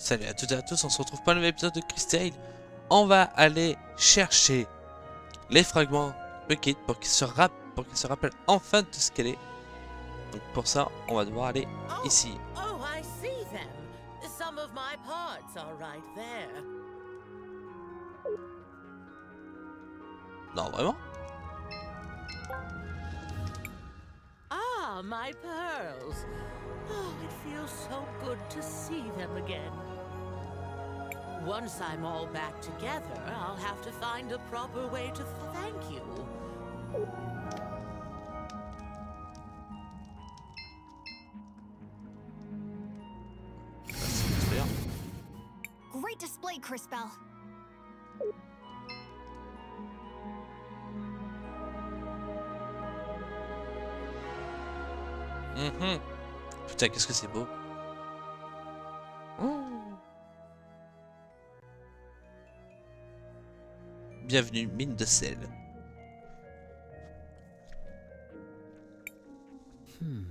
Salut à toutes et à tous, on se retrouve pour un nouvel épisode de Crystal. On va aller chercher les fragments de Kate pour qu'il se, rap pour qu'il se rappelle enfin de ce qu'elle est. Donc pour ça, on va devoir aller Oh, ici. Oh, I see them. Some of my parts are right there. Non, vraiment? Ah, my pearls. Oh, it feels so good to see them again. Once I'm all back together, I'll have to find a proper way to thank you. Bah, c'est très bien. Great display, Crispell. Mhm. Putain, qu'est-ce que c'est beau. Bienvenue, mine de sel. Hmm.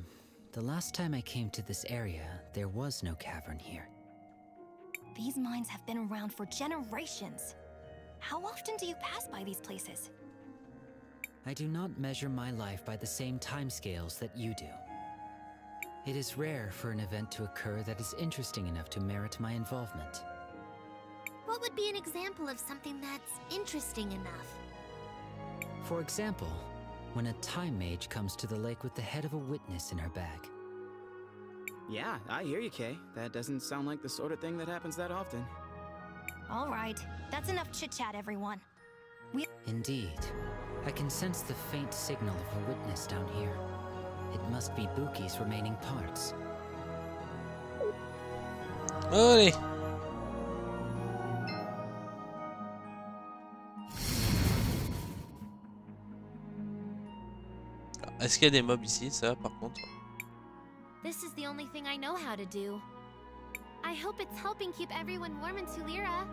The last time I came to this area, there was no cavern here. These mines have been around for generations. How often do you pass by these places? I do not measure my life by the same timescales that you do. It is rare for an event to occur that is interesting enough to merit my involvement. What would be an example of something that's interesting enough? For example, when a time mage comes to the lake with the head of a witness in her bag. Yeah, I hear you, Kay. That doesn't sound like the sort of thing that happens that often. All right, that's enough chit chat, everyone. We Indeed. I can sense the faint signal of a witness down here. It must be Buki's remaining parts. Allez Est-ce qu'il y a des mobs ici, ça par contre? This is the only thing I know how to do. I hope it's helping keep everyone warm in Tulira.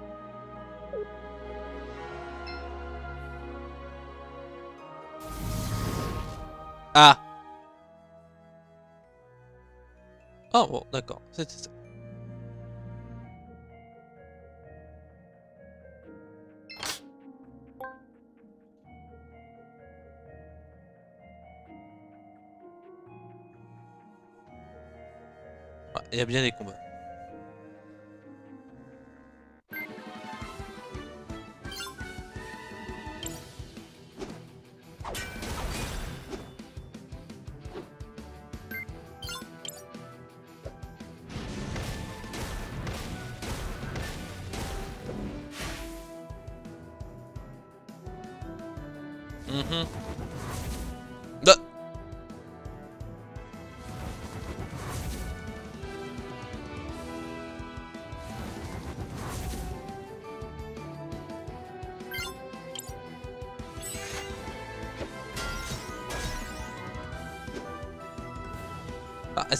Ah Oh bon, d'accord, c'était ça. Il y a bien des combats. Mhm.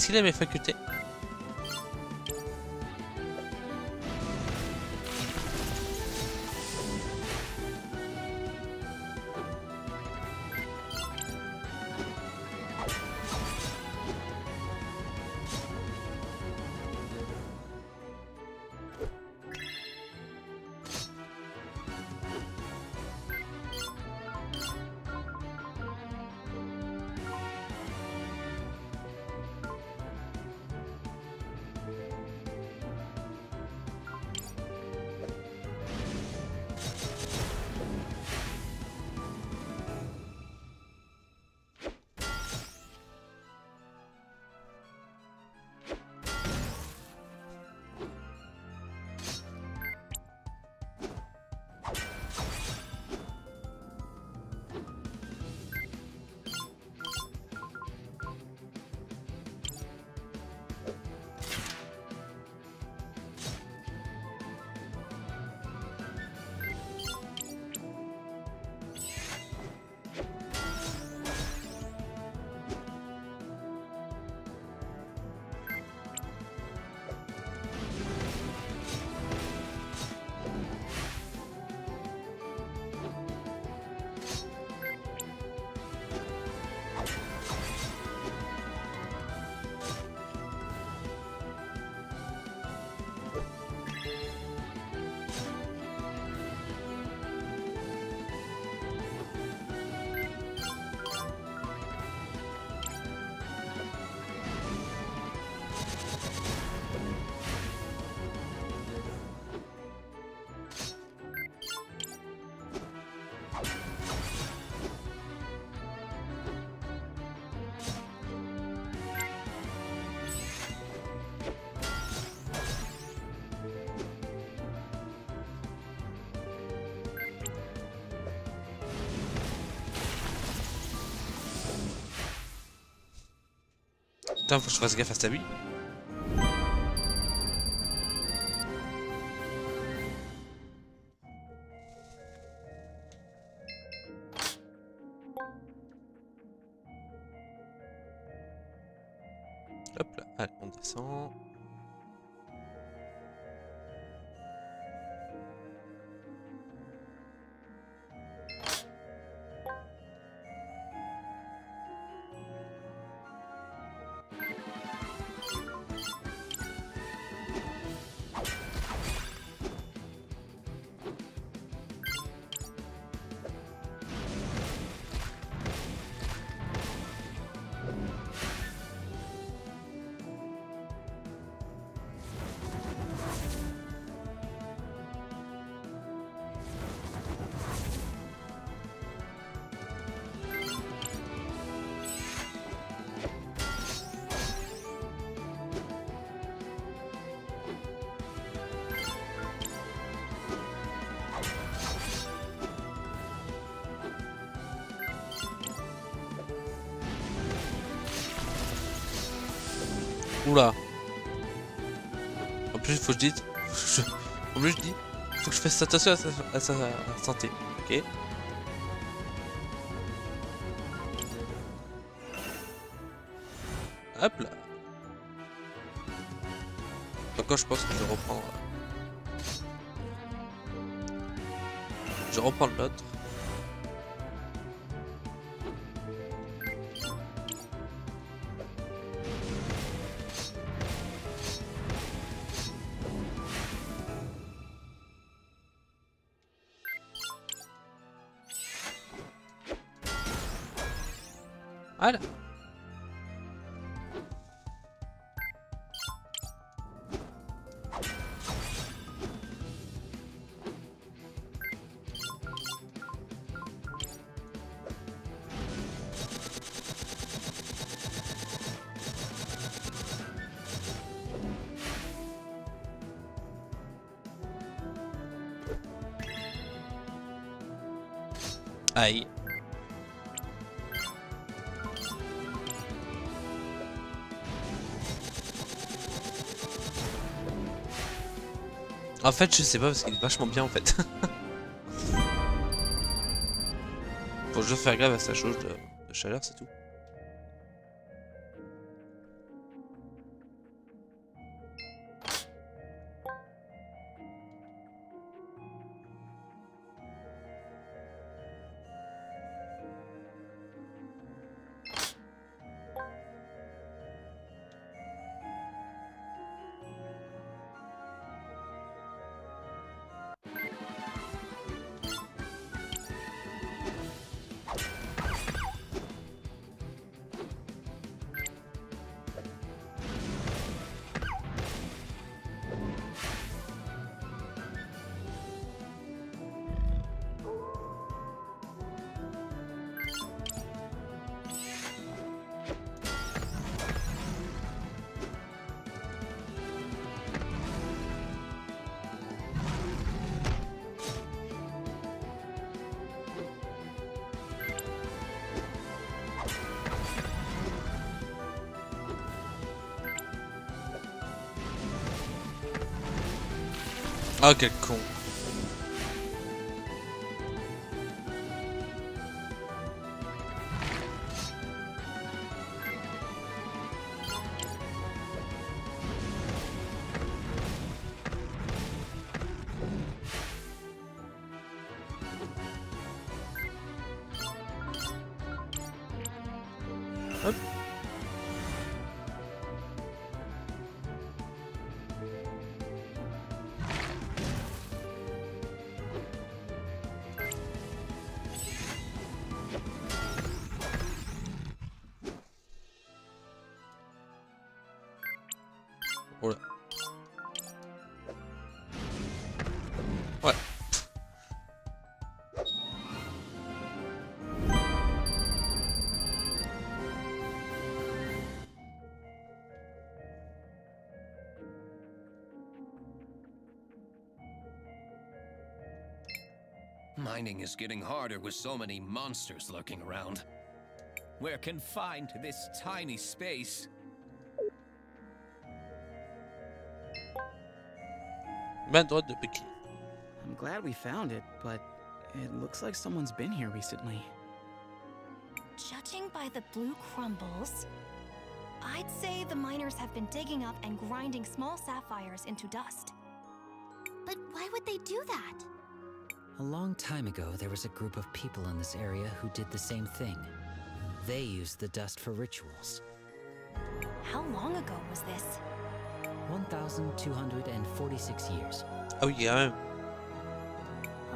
Qu'il a mes facultés Putain, faut que je fasse gaffe à sa Oula. En plus, faut que je dise. En plus, je dis. Faut que je fasse attention à sa, santé. Ok? Hop là. Quand je pense que je reprends. euh, Je reprends l'autre. Aïe. En fait, je sais pas parce qu'il est vachement bien en fait. Faut juste faire grave à sa de, de chaleur, c'est tout. Quel con. Mining is getting harder with so many monsters lurking around. We're confined to this tiny space. I'm glad we found it, but it looks like someone's been here recently. Judging by the blue crumbles, I'd say the miners have been digging up and grinding small sapphires into dust. But why would they do that? A long time ago, there was a group of people in this area who did the same thing. They used the dust for rituals. How long ago was this? 1,246 years. Oh, yeah.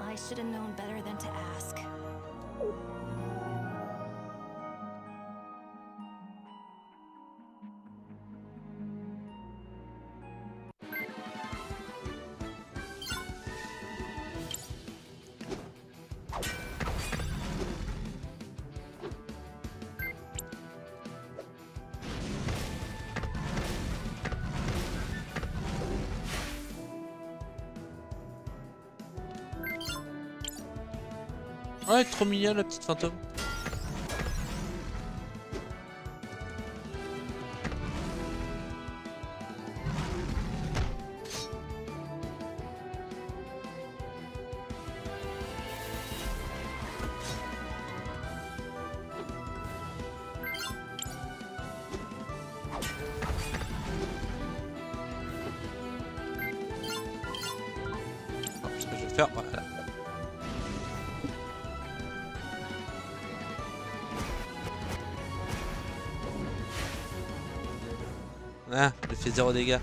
I should have known better than to ask. Ouais, trop mignonne la petite fantôme. Faire, voilà. Fait zéro dégâts.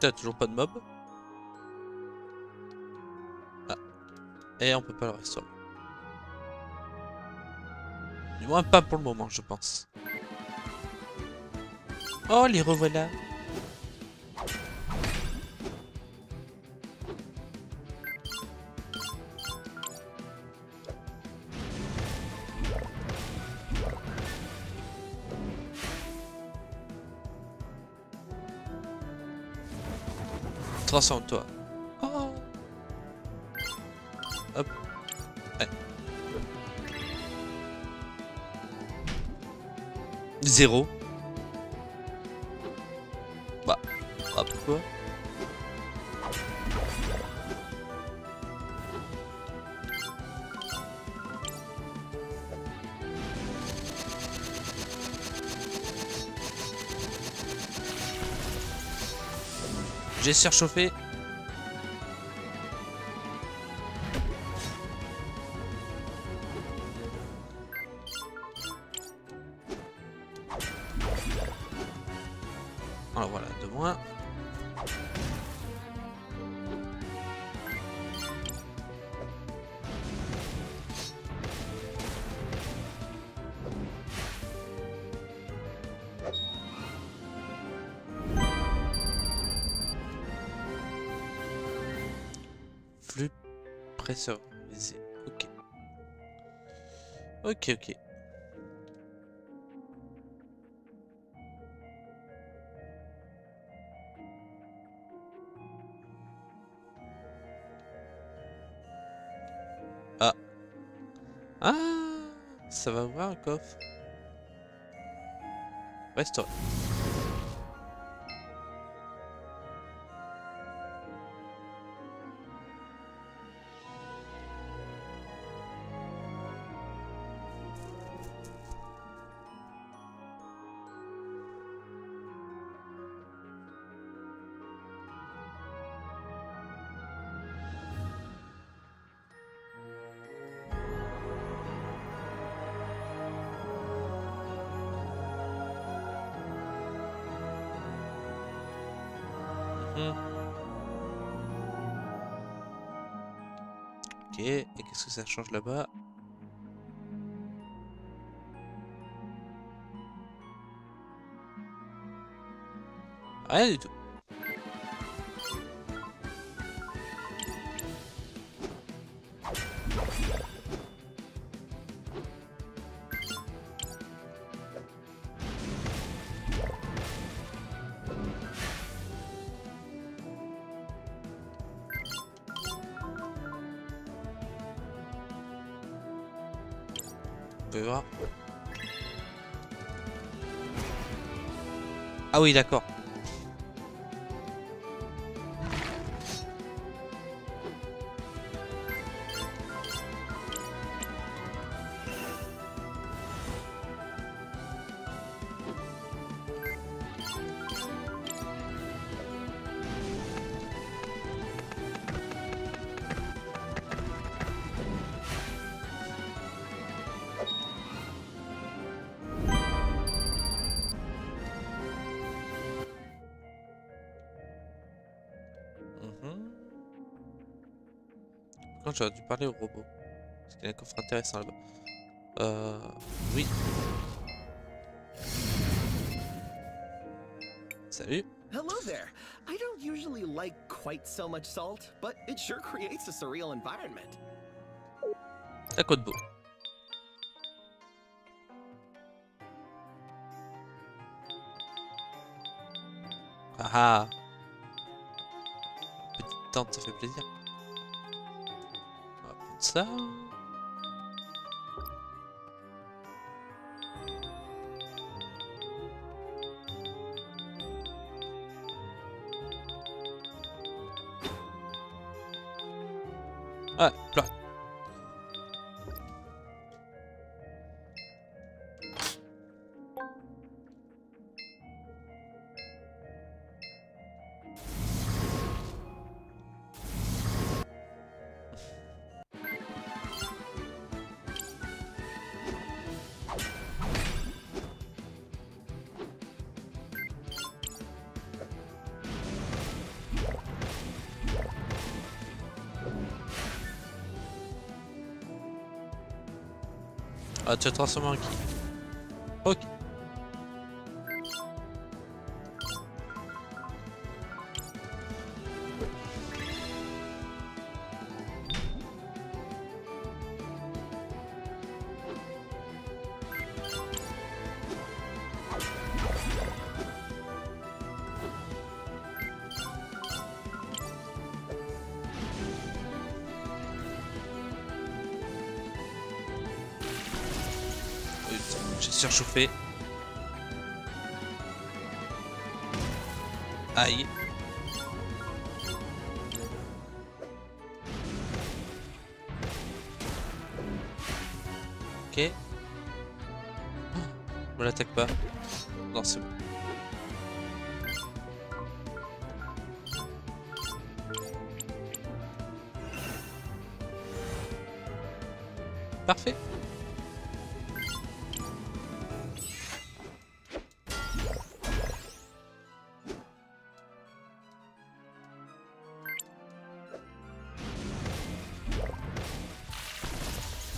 T'as toujours pas de mob. Ah. Et on peut pas le restaurer. Du moins pas pour le moment, je pense. Oh, les revoilà. Transforme-toi. Oh. Hop. Ouais. Zéro. Bah. Bah pourquoi? J'ai surchauffé. Alors voilà, de moins. Pressurisé. Ok. Ok, ok. Ah. Ah Ça va ouvrir un coffre. Restaure. Ça change là-bas Rien du tout. Ah oui, d'accord. Contre, j'aurais dû parler au robot. Parce qu'il y a un coffre intéressant là-bas. Euh. Oui. Salut. Hello there. I don't usually like quite so much salt, but it sure creates a surreal environment. La côte beau. Ah ah. Petite tente, ça fait plaisir. On va prendre ça. Tu as transformé en qui J'ai surchauffé. Aïe. Ok. Oh, me l'attaque pas. Non, c'est bon.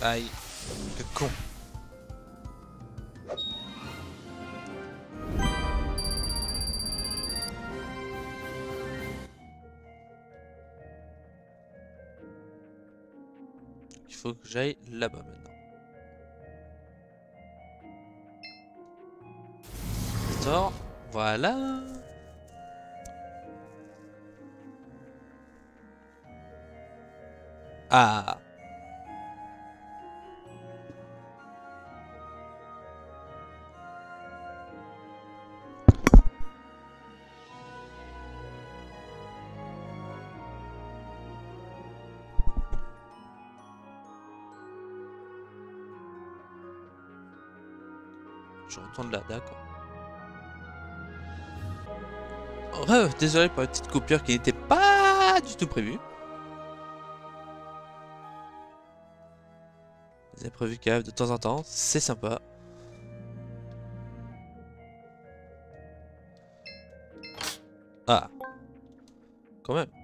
Aïe. Le con. Il faut que j'aille là-bas maintenant. Store. Voilà. Ah. Je retourne là, d'accord. Désolé pour la petite coupure qui n'était pas du tout prévue. Vous prévu cave de temps en temps, c'est sympa. Ah. quand même.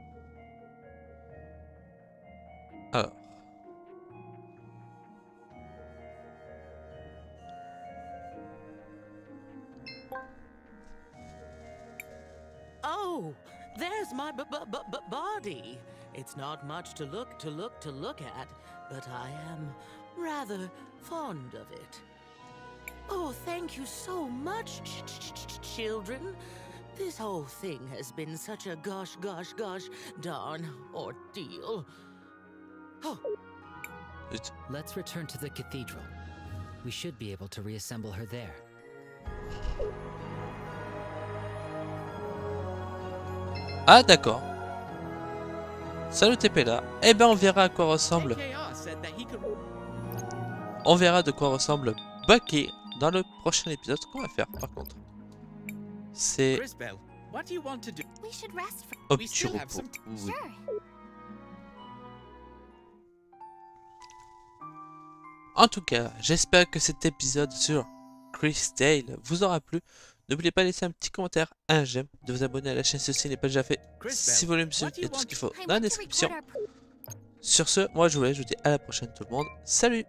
Oh, there's my b- b- b- b- body. It's not much to look to look to look at, but I am rather fond of it. Oh, thank you so much, ch- ch- ch- ch- children. This whole thing has been such a gosh, gosh, gosh darn ordeal. Oh, zut. Let's return to the cathedral. We should be able to reassemble her there. Ah d'accord. Salut TP là. Eh ben on verra à quoi ressemble. On verra de quoi ressemble Bucky dans le prochain épisode. Ce qu'on va faire par contre. C'est petit repos. Oui. Sure. En tout cas, j'espère que cet épisode sur Chris Tale vous aura plu. N'oubliez pas de laisser un petit commentaire, un j'aime, de vous abonner à la chaîne si ce n'est pas déjà fait. Si vous voulez me suivre, il y a tout ce qu'il faut dans la description. Sur ce, moi je vous laisse, je vous dis à la prochaine tout le monde. Salut